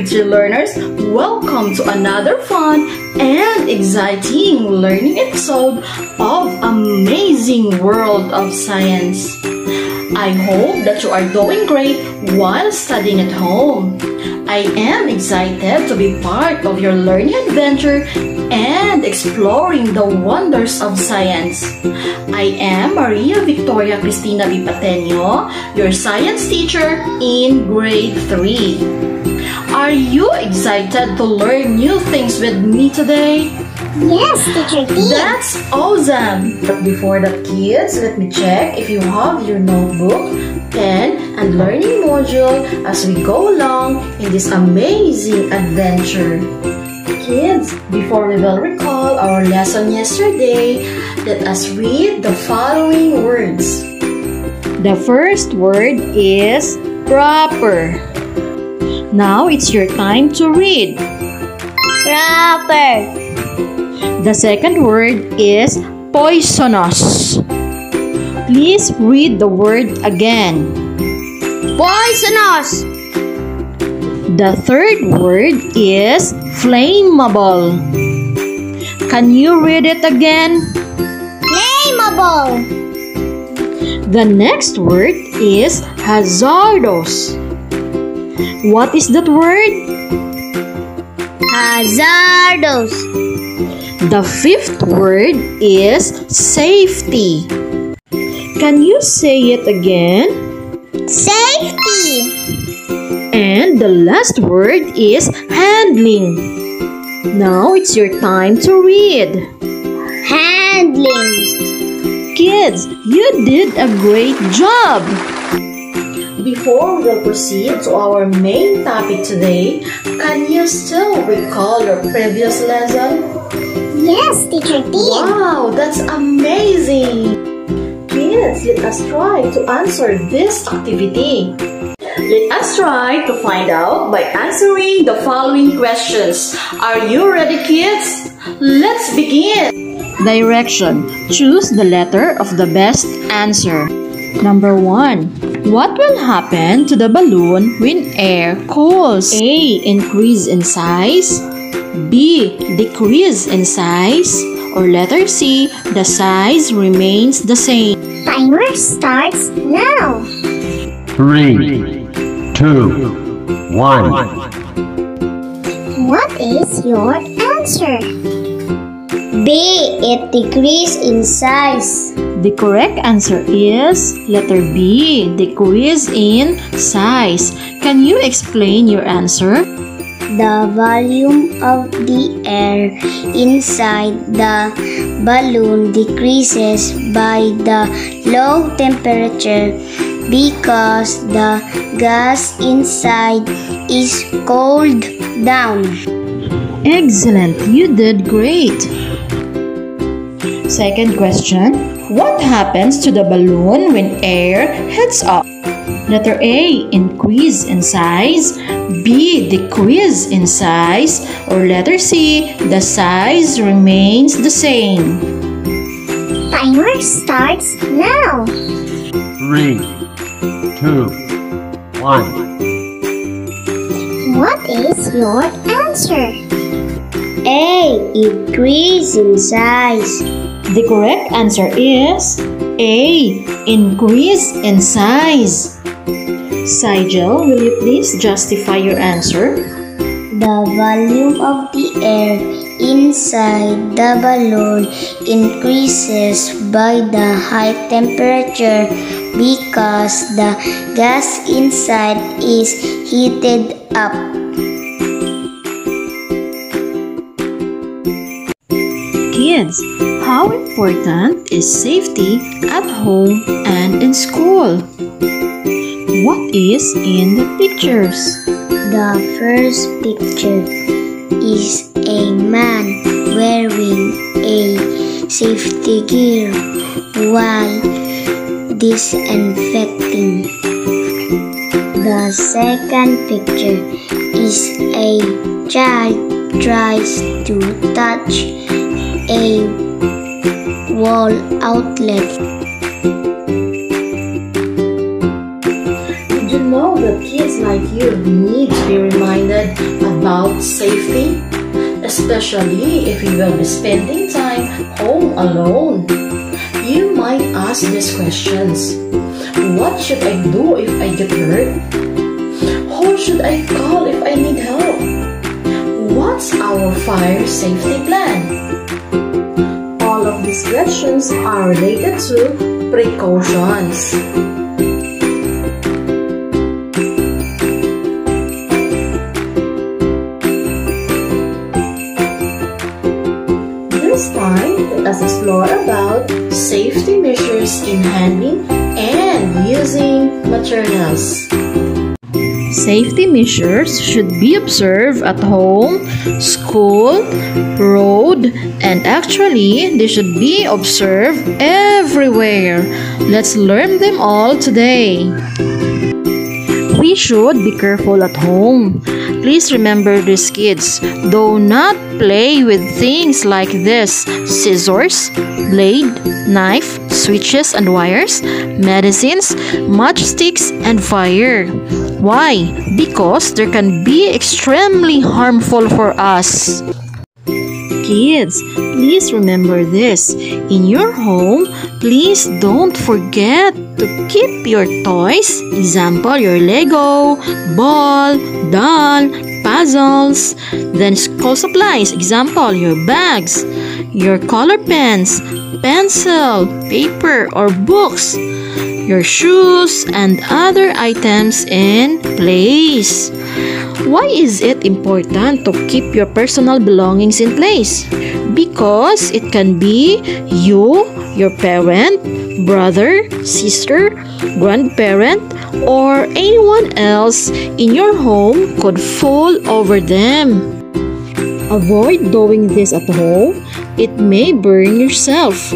grade 3 learners, welcome to another fun and exciting learning episode of Amazing World of Science. I hope that you are doing great while studying at home. I am excited to be part of your learning adventure and exploring the wonders of science. I am Maria Victoria Cristina Vipateño, your science teacher in grade 3. Are you excited to learn new things with me today? Yes, teacher T. That's awesome! But before that, kids, let me check if you have your notebook, pen, and learning module as we go along in this amazing adventure. Kids, before we will recall our lesson yesterday, let us read the following words. The first word is proper. Now it's your time to read. Proper. The second word is poisonous. Please read the word again. Poisonous. The third word is flammable. Can you read it again? Flammable. The next word is hazardous. What is that word? Hazardous. The fifth word is safety. Can you say it again? Safety. And the last word is handling. Now it's your time to read. Handling. Kids, you did a great job! Before we will proceed to our main topic today, can you still recall your previous lesson? Yes, teacher T. Wow, that's amazing! Kids, let us try to answer this activity. Let us try to find out by answering the following questions. Are you ready, kids? Let's begin! Direction. Choose the letter of the best answer. Number 1. What will happen to the balloon when air cools? A. Increase in size. B. Decrease in size. Or letter C. The size remains the same. Timer starts now. Three, two, one. What is your answer? B. It decreases in size. The correct answer is letter B, decrease in size. Can you explain your answer? The volume of the air inside the balloon decreases by the low temperature because the gas inside is cooled down. Excellent, you did great. Second question What happens to the balloon when air heats up? Letter A increase in size, B decrease in size, or letter C the size remains the same. Timer starts now. Three, two, one. What is your answer? A. Increase in size. The correct answer is A. Increase in size. Sigel, will you please justify your answer? The volume of the air inside the balloon increases by the high temperature because the gas inside is heated up. Kids, how important is safety at home and in school? What is in the pictures? The first picture is a man wearing a safety gear while disinfecting. The second picture is a child tries to touch a wall outlet. Did you know that kids like you need to be reminded about safety, especially if you will be spending time home alone. You might ask these questions. What should I do if I get hurt? Who should I call if I need help? What's our fire safety plan? Questions are related to precautions. This time, let us explore about safety measures in handling and using materials. Safety measures should be observed at home, school, road, and actually they should be observed everywhere. Let's learn them all today. We should be careful at home. Please remember this kids. Do not play with things like this scissors, blade, knife, switches and wires, medicines, matchsticks, and fire. Why? Because they can be extremely harmful for us. Kids, please remember this. In your home, please don't forget to keep your toys, example your Lego, ball, doll, puzzles, then school supplies, example your bags, your color pens, pencil, paper or books, your shoes and other items in place. Why is it important to keep your personal belongings in place? Because it can be you, your parent, brother, sister, grandparent, or anyone else in your home could fall over them. Avoid doing this at home. It may burn yourself.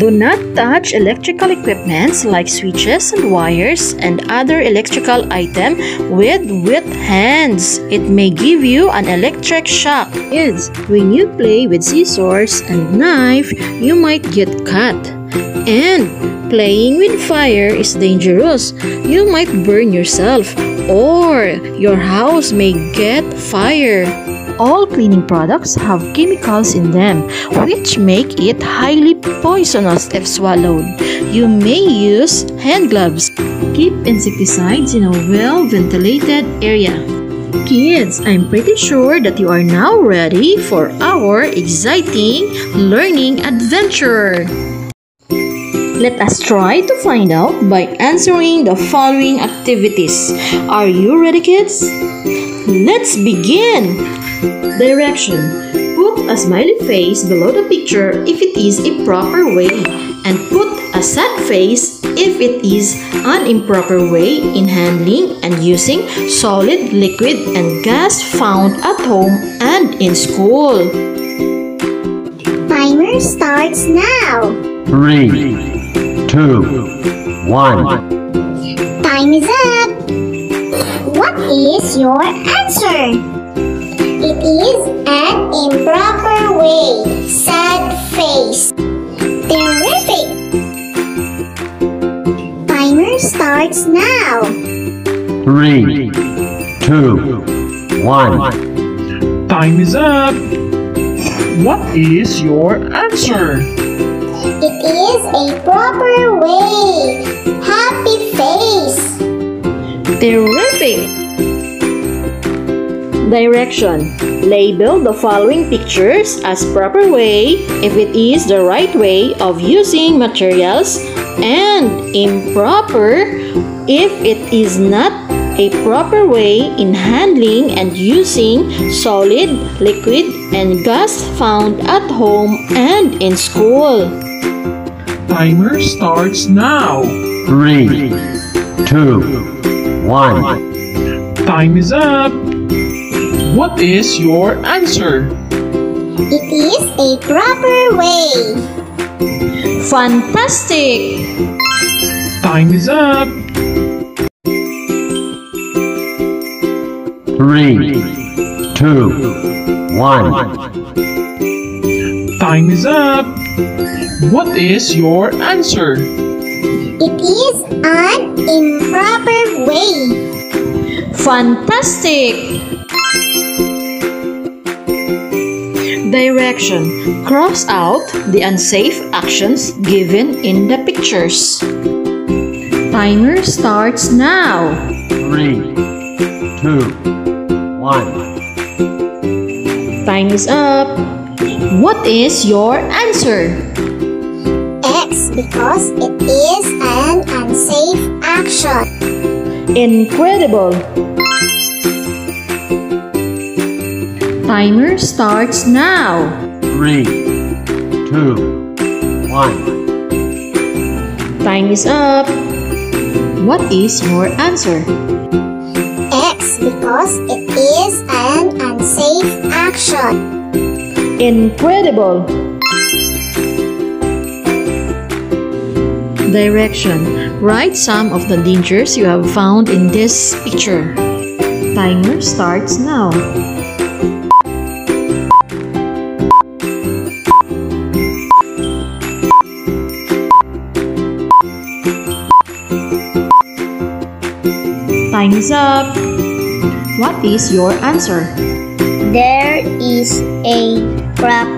Do not touch electrical equipments like switches and wires and other electrical item with wet hands. It may give you an electric shock. Kids, when you play with scissors and knife, you might get cut. And playing with fire is dangerous. You might burn yourself or your house may get fire. All cleaning products have chemicals in them, which make it highly poisonous if swallowed. You may use hand gloves. Keep insecticides in a well ventilated area. Kids, I'm pretty sure that you are now ready for our exciting learning adventure. Let us try to find out by answering the following activities. Are you ready, kids? Let's begin! Direction Put a smiley face below the picture if it is a proper way, and put a sad face if it is an improper way in handling and using solid, liquid, and gas found at home and in school. Timer starts now. Three, two, one. Time is up. What is your answer? It is an improper way. Sad face. Terrific. Timer starts now. Three, two, one. Time is up. What is your answer? It is a proper way. Happy face. Terrific! Direction Label the following pictures as proper way if it is the right way of using materials and improper if it is not a proper way in handling and using solid, liquid, and gas found at home and in school. Timer starts now. Three, two, one. Time is up. What is your answer? It is a proper way. Fantastic! Time is up. Three, two, one. Time is up. What is your answer? It is an improper way. Fantastic! Direction. Cross out the unsafe actions given in the pictures. Timer starts now. three, two, one. Time is up. What is your answer? X because it is an unsafe action. Incredible! Timer starts now. Three, two, one. Time is up. What is your answer? X because it is an unsafe action. Incredible! Direction. Write some of the dangers you have found in this picture. Timer starts now. Time is up. What is your answer? There is a crack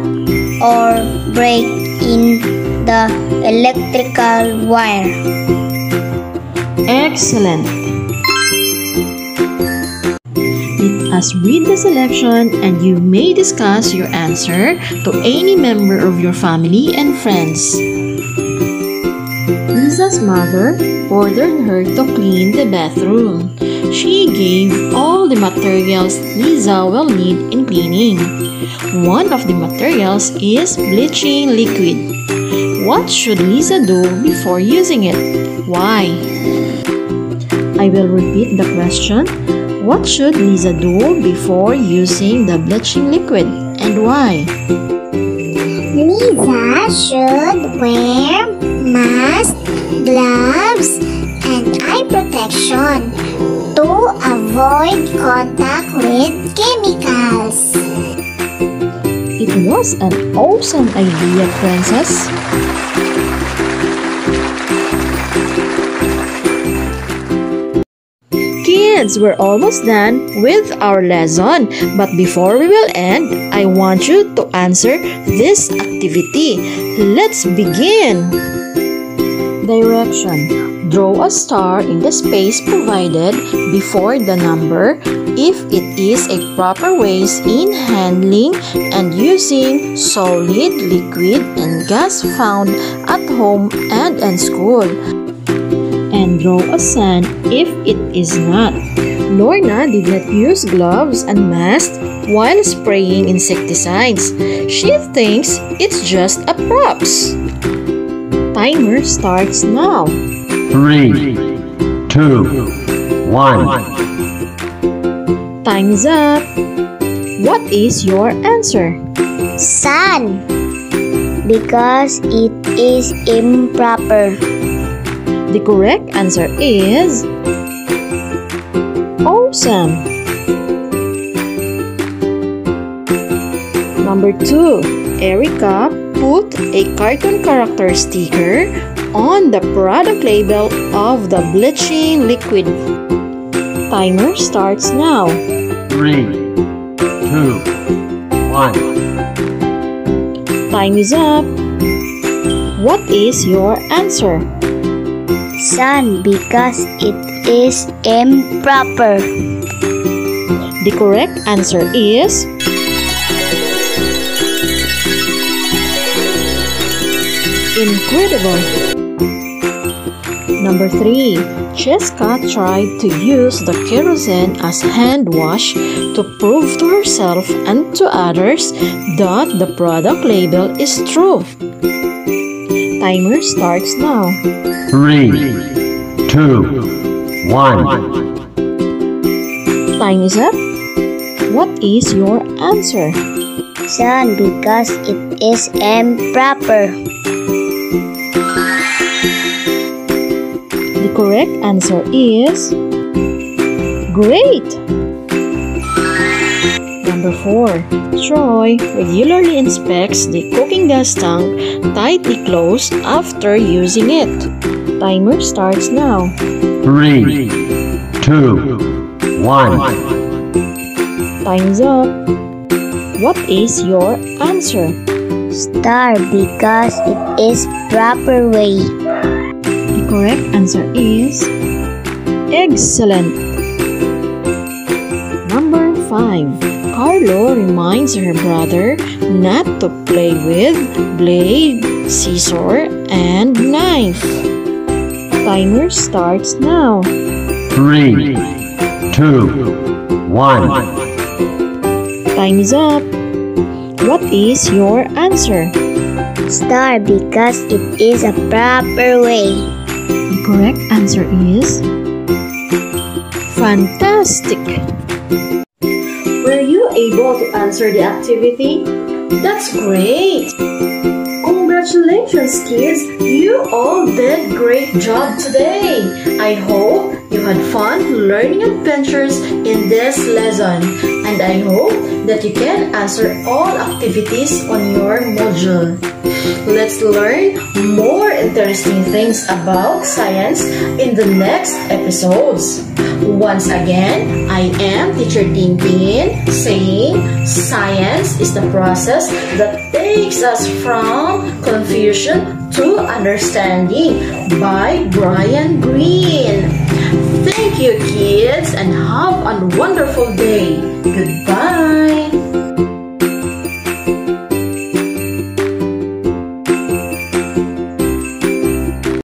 or break in the electrical wire. Excellent! Let us read the selection and you may discuss your answer to any member of your family and friends. Lisa's mother ordered her to clean the bathroom. She gave all the materials Lisa will need in cleaning. One of the materials is bleaching liquid. What should Lisa do before using it? Why? I will repeat the question. What should Lisa do before using the bleaching liquid and why? Lisa should wear mask, gloves, and eye protection to avoid contact with chemicals. It was an awesome idea, Princess. Kids, we're almost done with our lesson. But before we will end, I want you to answer this activity. Let's begin. Direction. Draw a star in the space provided before the number if it is a proper ways in handling and using solid, liquid, and gas found at home and in school. And draw a sun if it is not. Lorna did not use gloves and mask while spraying insecticides. She thinks it's just a props. Timer starts now. Three, two, one. Time's up. What is your answer? Sun because it is improper. The correct answer is awesome. Number two, Erica put a cartoon character sticker on the product label of the bleaching liquid. Timer starts now. Three, two, one. Time is up. What is your answer? Sun because it is improper. The correct answer is incredible. Number 3. Cheska tried to use the kerosene as hand wash to prove to herself and to others that the product label is true. Timer starts now. Three, two, one. Time is up. What is your answer? Sun because it is improper. The correct answer is great. Number 4. Troy regularly inspects the cooking gas tank tightly closed after using it. Timer starts now. three, two, one. Time's up. What is your answer? Star because it is proper way. The correct answer is excellent. Number 5. Carlo reminds her brother not to play with blade, scissor, and knife. Timer starts now. Three, two, one. Time is up. What is your answer? Star because it is a proper way. The correct answer is fantastic. You able to answer the activity? That's great! Congratulations, kids! You all did great job today! I hope you had fun learning adventures in this lesson, and I hope that you can answer all activities on your module. Let's learn more interesting things about science in the next episodes. Once again, I am Teacher Tintin saying science is the process that takes us from confusion to understanding by Brian Greene. Thank you, kids, and have a wonderful day. Goodbye.